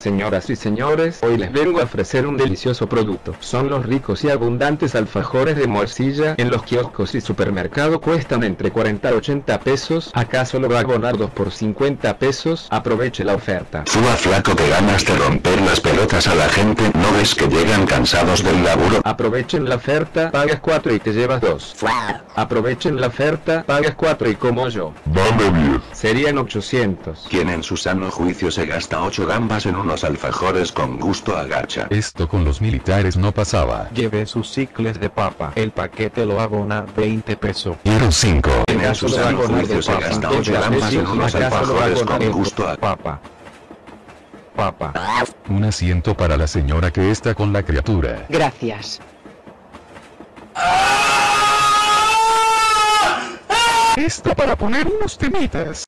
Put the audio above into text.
Señoras y señores, hoy les vengo a ofrecer un delicioso producto. Son los ricos y abundantes alfajores de morcilla. En los kioscos y supermercados cuestan entre 40 y 80 pesos. ¿Acaso lo va a abonar 2 por 50 pesos? Aproveche la oferta. Fua flaco que ganas de romper las pelotas a la gente, ¿no ves que llegan cansados del laburo? Aprovechen la oferta, pagas 4 y te llevas 2. Aprovechen la oferta, pagas 4 y como yo. Dame 10. Serían 800. Quien en su sano juicio se gasta 8 gambas en unos alfajores con gusto agacha. Esto con los militares no pasaba. Lleve sus cicles de papa. El paquete lo abona 20 pesos. Quiero 5. Quien en su sano juicio se gasta 8 gambas en unos alfajores con gusto agacha. Papa. Papa. Un asiento para la señora que está con la criatura. Gracias. Esto para poner unos temitas.